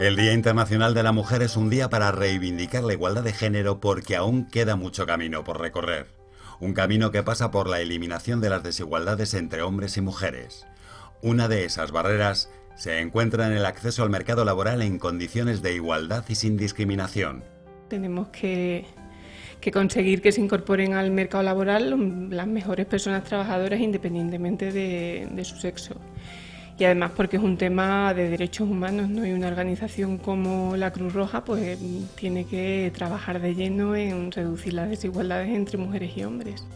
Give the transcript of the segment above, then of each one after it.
El Día Internacional de la Mujer es un día para reivindicar la igualdad de género porque aún queda mucho camino por recorrer. Un camino que pasa por la eliminación de las desigualdades entre hombres y mujeres. Una de esas barreras se encuentra en el acceso al mercado laboral en condiciones de igualdad y sin discriminación. Tenemos que, conseguir que se incorporen al mercado laboral las mejores personas trabajadoras independientemente de su sexo y además porque es un tema de derechos humanos ¿no? y una organización como la Cruz Roja pues tiene que trabajar de lleno en reducir las desigualdades entre mujeres y hombres.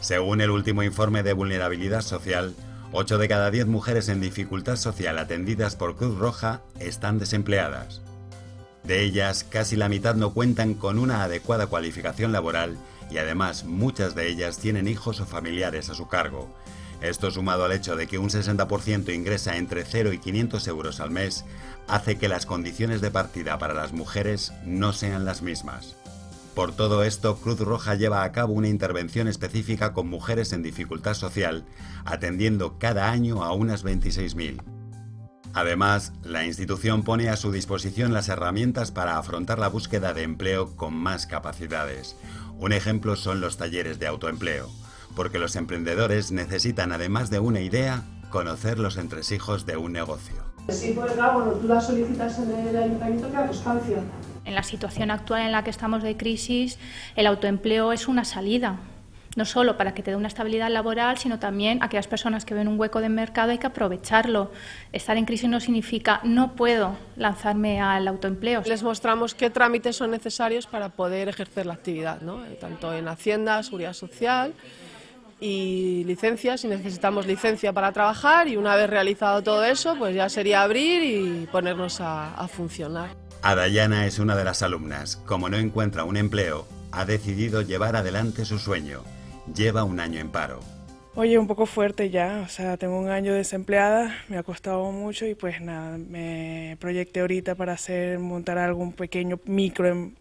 Según el último informe de vulnerabilidad social, 8 de cada 10 mujeres en dificultad social atendidas por Cruz Roja están desempleadas. De ellas, casi la mitad no cuentan con una adecuada cualificación laboral y además muchas de ellas tienen hijos o familiares a su cargo, esto sumado al hecho de que un 60% ingresa entre 0 y 500 euros al mes, hace que las condiciones de partida para las mujeres no sean las mismas. Por todo esto, Cruz Roja lleva a cabo una intervención específica con mujeres en dificultad social, atendiendo cada año a unas 26.000. Además, la institución pone a su disposición las herramientas para afrontar la búsqueda de empleo con más capacidades. Un ejemplo son los talleres de autoempleo porque los emprendedores necesitan, además de una idea, conocer los entresijos de un negocio. Si por cuando tú la solicitas en el ayuntamiento, queda constancia. En la situación actual en la que estamos de crisis, el autoempleo es una salida, no solo para que te dé una estabilidad laboral, sino también a aquellas personas que ven un hueco de mercado hay que aprovecharlo. Estar en crisis no significa no puedo lanzarme al autoempleo. Les mostramos qué trámites son necesarios para poder ejercer la actividad, ¿no? tanto en Hacienda, Seguridad Social y licencias, si necesitamos licencia para trabajar y una vez realizado todo eso, pues ya sería abrir y ponernos a, a funcionar. Adayana es una de las alumnas. Como no encuentra un empleo, ha decidido llevar adelante su sueño. Lleva un año en paro. Oye, un poco fuerte ya, o sea, tengo un año desempleada, me ha costado mucho y pues nada, me proyecté ahorita para hacer, montar algún pequeño micro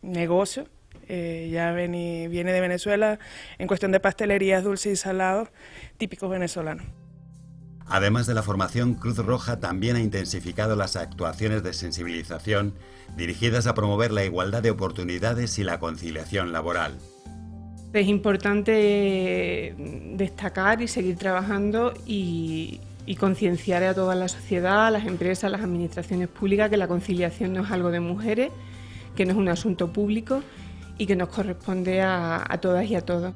negocio eh, ya viene, viene de Venezuela en cuestión de pastelerías dulce y salado, típicos venezolanos. Además de la formación, Cruz Roja también ha intensificado las actuaciones de sensibilización dirigidas a promover la igualdad de oportunidades y la conciliación laboral. Es importante destacar y seguir trabajando y, y concienciar a toda la sociedad, a las empresas, a las administraciones públicas que la conciliación no es algo de mujeres, que no es un asunto público y que nos corresponde a, todas y a todos.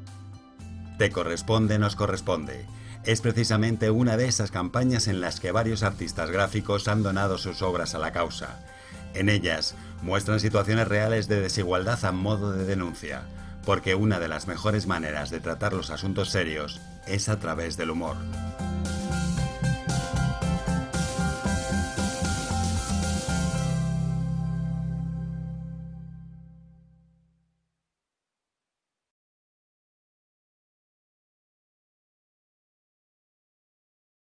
Te corresponde, nos corresponde. Es precisamente una de esas campañas en las que varios artistas gráficos han donado sus obras a la causa. En ellas muestran situaciones reales de desigualdad a modo de denuncia, porque una de las mejores maneras de tratar los asuntos serios es a través del humor.